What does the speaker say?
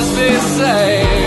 must be saved.